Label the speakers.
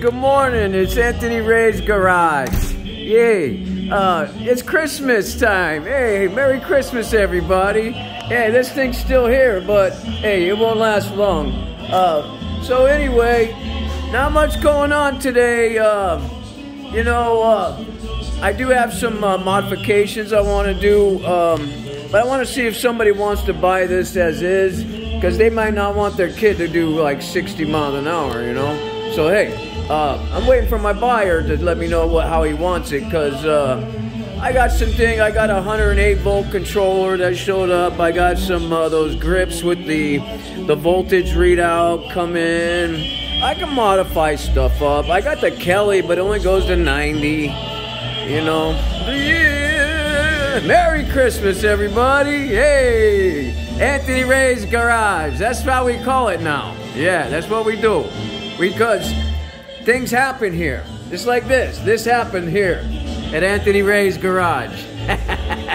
Speaker 1: good morning. It's Anthony Ray's Garage. Yay. Uh, it's Christmas time. Hey, Merry Christmas, everybody. Hey, this thing's still here, but hey, it won't last long. Uh, so anyway, not much going on today. Uh, you know, uh, I do have some uh, modifications I want to do, um, but I want to see if somebody wants to buy this as is, because they might not want their kid to do like 60 miles an hour, you know? So hey, uh, I'm waiting for my buyer to let me know what, how he wants it because uh, I got some thing. I got a 108 volt controller that showed up. I got some uh, those grips with the the voltage readout come in. I can modify stuff up. I got the Kelly, but it only goes to 90. You know. Yeah. Merry Christmas, everybody! Hey, Anthony Ray's Garage. That's how we call it now. Yeah, that's what we do. Because things happen here. Just like this. This happened here at Anthony Ray's garage.